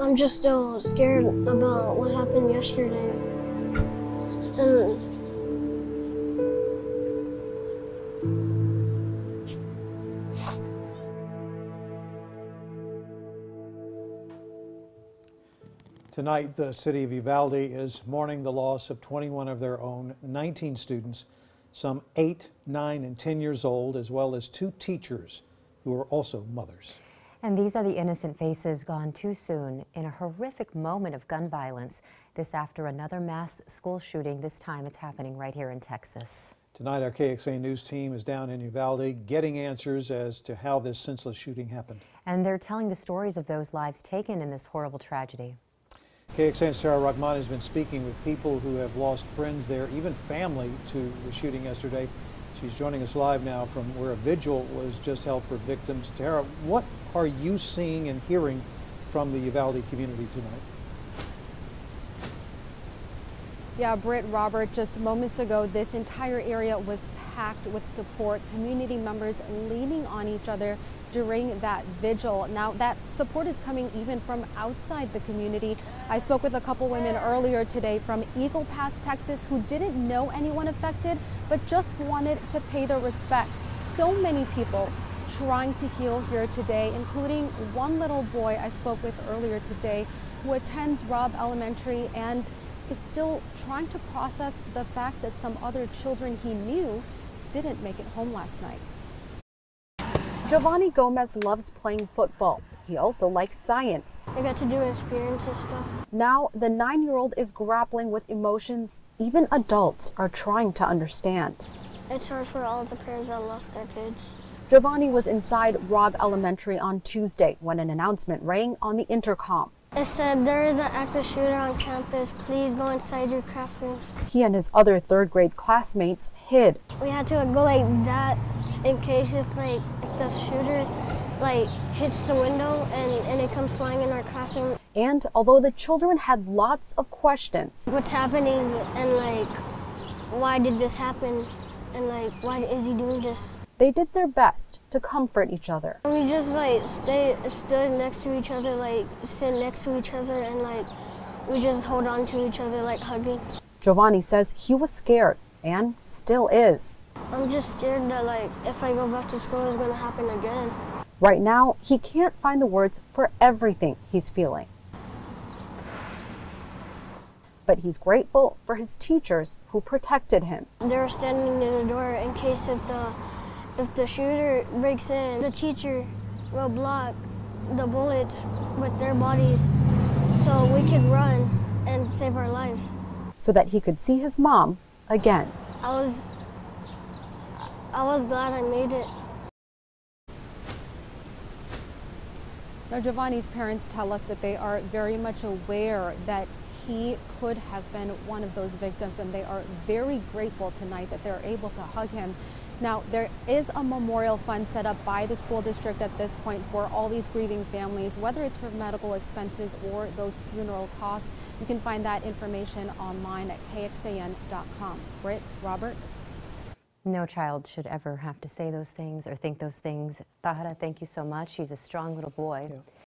I'm just still scared about what happened yesterday. Tonight, the city of Uvalde is mourning the loss of 21 of their own, 19 students, some 8, 9, and 10 years old, as well as two teachers who are also mothers. And these are the innocent faces gone too soon in a horrific moment of gun violence. This after another mass school shooting. This time it's happening right here in Texas. Tonight, our KXAN News team is down in Uvalde getting answers as to how this senseless shooting happened. And they're telling the stories of those lives taken in this horrible tragedy. KXAN's Tahera Rahman has been speaking with people who have lost friends there, even family, to the shooting yesterday. She's joining us live now from where a vigil was just held for victims. Tahera, what are you seeing and hearing from the Uvalde community tonight? Yeah, Britt, Robert, just moments ago, this entire area was packed with support, community members leaning on each other during that vigil. Now, that support is coming even from outside the community. I spoke with a couple women earlier today from Eagle Pass, Texas, who didn't know anyone affected, but just wanted to pay their respects. So many people trying to heal here today, including one little boy I spoke with earlier today who attends Robb Elementary and is still trying to process the fact that some other children he knew didn't make it home last night. Giovanni Gomez loves playing football. He also likes science. I got to do experiences stuff. Now, the nine year old is grappling with emotions even adults are trying to understand. It's hard for all the parents that lost their kids. Giovanni was inside Robb Elementary on Tuesday when an announcement rang on the intercom. It said there is an active shooter on campus. Please go inside your classrooms. He and his other third grade classmates hid. We had to go like that in case if like the shooter like hits the window and, and it comes flying in our classroom. And although the children had lots of questions, What's happening and like why did this happen and like why is he doing this? They did their best to comfort each other. We just like stay stood next to each other, like sit next to each other and like we just hold on to each other like hugging. Giovanni says he was scared and still is. I'm just scared that like if I go back to school it's gonna happen again. Right now, he can't find the words for everything he's feeling. But he's grateful for his teachers who protected him. They were standing in the door in case if the if the shooter breaks in, the teacher will block the bullets with their bodies so we could run and save our lives. so that he could see his mom again. I was I was glad I made it. Now, Giovanni's parents tell us that they are very much aware that he could have been one of those victims, and they are very grateful tonight that they're able to hug him. Now, there is a memorial fund set up by the school district at this point for all these grieving families, whether it's for medical expenses or those funeral costs. You can find that information online at kxan.com. Britt, Robert? No child should ever have to say those things or think those things. Tahera, thank you so much. He's a strong little boy.